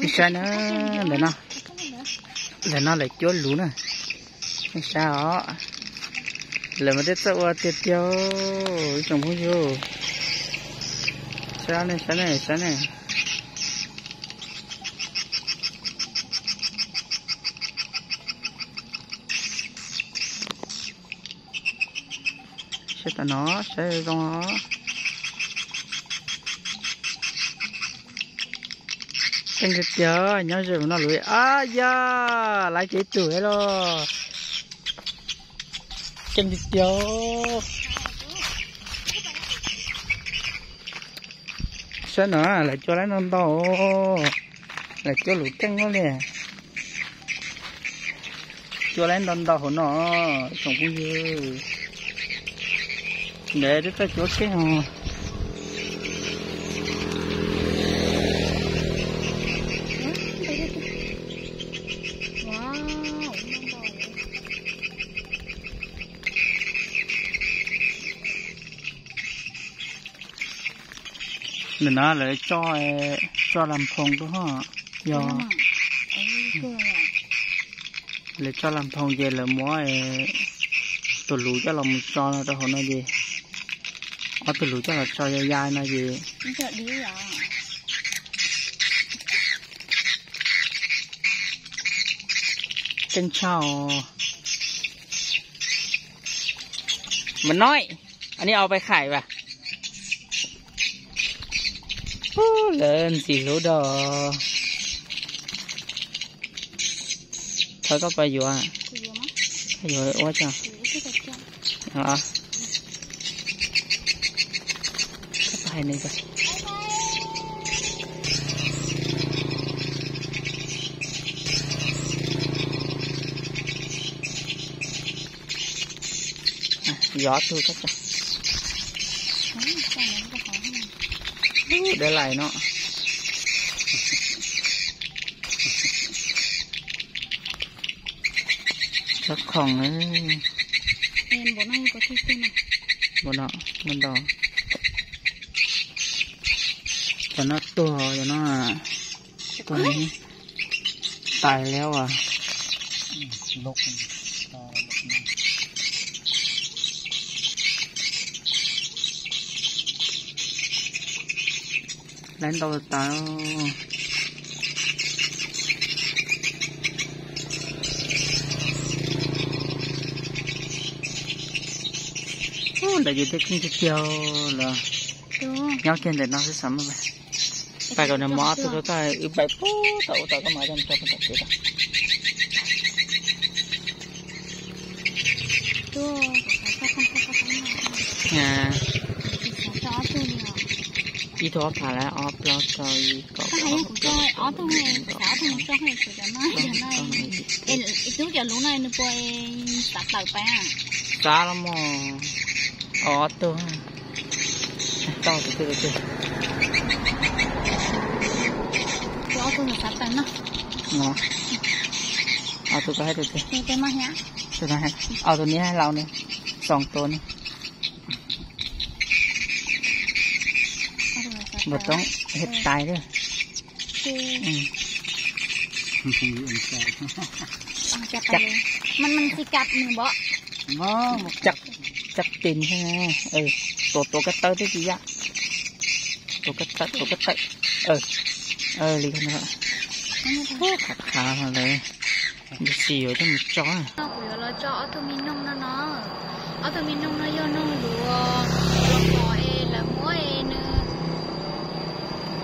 cái sao nó để nó để nó lại chốt lú nè cái sao là mà tết sao à, tết tiêu. Chồng không vô sao này sao này sao này? Sẽ ta nó sẽ con nó. Chân cái chờ nhớ rồi nó lùi à ya lại chỉ tuổi rồi. Chân cái chờ sao nữa? Lại cho lấy non to. Lại cho lùi chân nó nè. Cho lấy non to nó trồng cũng như. Để đứa ta chỗ cái hồ mình nó lại cho ờ, cho làm phong đó ha do lại ừ. cho làm phong về là mua ờ, tụi lũ cho lòng cho đó họ nó gì? Ờ, Ở tụi lũ cho là cho dai dai nó gì? Chân chào mình nói anh đi ao bay khải vậy lên gì lúa đò thôi có phải vừa vừa quá chưa hả có phải này coi à, gió tôi ได้หลายเนาะสักของเลยเอ็นบนนั่บ่ที่ขึ้นนะบ่เนาะมันดอกแต่นักตัวอย่างน่ะตัวนี้ตายแล้วอะลกตายลก đánh đâu tao? Là gì thế không chiều là nhau trên để nó sẽ sắm rồi. Phải còn là mỏ tôi có cái ư bảy phút tao tao có off lo coi có cái hay của 依度一排咧，我 block 到依個。係啊，我都搞同裝係食緊啦，緊啦。誒，依度就攞嚟你杯打打杯啊。打啦嘛，我都到處都是。我都是打杯呢。喏，我都在這裡。你幹嘛呀？就在那，我這裡還撈呢，兩ตัว呢。 บ่ต้องเห็ดตายเด้วยคืออืมมีอันใจเอาจะไปเลยมันมันสิกัดมือบ่ว้าจักจักตีนใช่ไหมเออตัวตัวกระเตอร์ที่จีอะตัวกระเตอร์ตัวกระเตอร์เออ เออลีกันนะครับขัดขามาเลยมันสีอยู่ที่มันจ้อเอาปุ๋ยเราจาะเอาตัวมีนงนะเนาะเอาตัวมีนงนะโยนงดูเราขอเ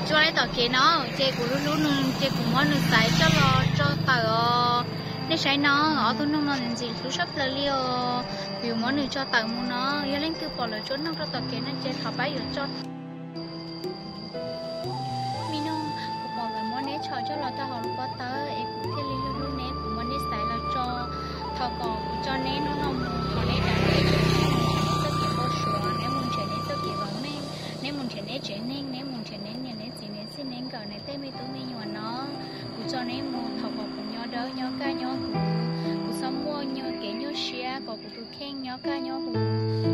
cho lấy tờ kia nó, chê của lú lú nung, chê của món nung sải cho lo, cho tờ. Nên sải nó ở tôi nung nó gì lú sắp là liều biểu món nung cho tờ mu nó giờ lên cứ bỏ lời trốn nung cho tờ kia nó chê thọ bái rồi cho. Mình nung của bỏ lời món nét cho cho lo tờ họ lúc có tờ em cũng thấy lú lú nét của món nét sải là cho. Thọ bỏ cho nét nó nung thọ nét xin nên tên mi tú mi nhòa nó. Cũng cho nên muốn thọc vào cũng nhớ đỡ nhớ ca nhớ cũng cũng xong mua nhớ kể nhớ xia có cũng tu khen nhớ ca nhớ cũng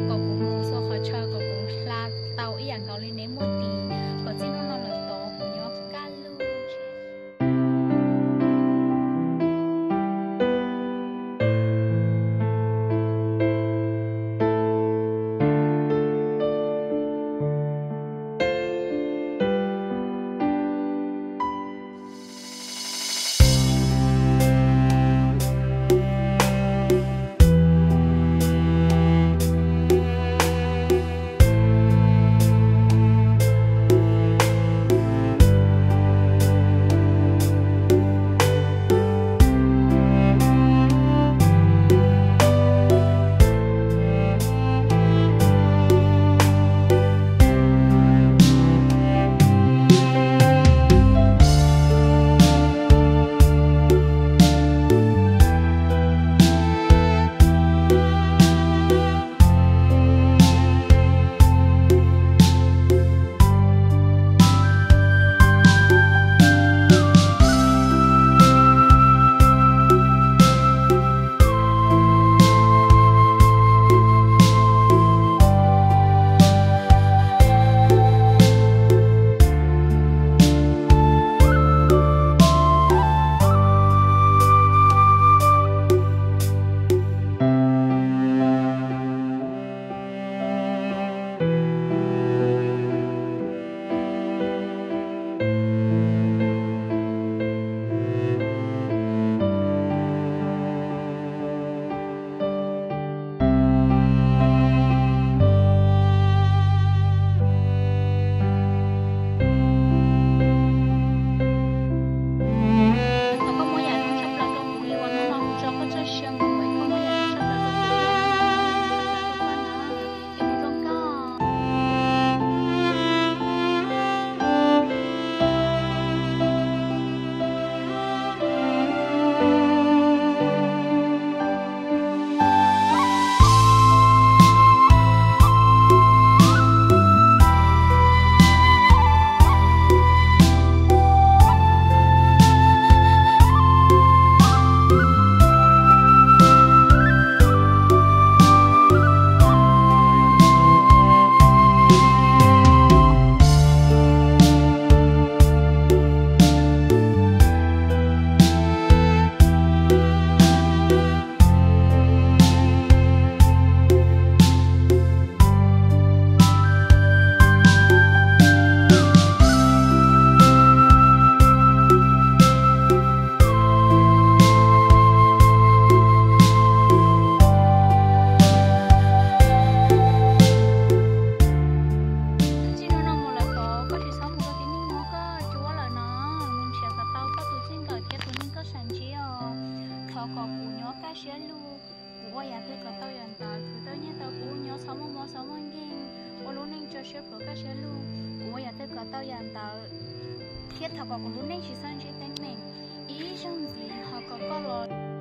sẽ lu của ya pe có tao nhận tao cứ tao nhớ tao cũng nhớ sáu mươi mốt sáu mươi nghìn ô lúc nên cho sẽ pro cá sẽ lu của ya pe có tao nhận tao thiết thảo có cũng lúc nên chỉ sang chỉ tên mình ý trong gì họ có có lo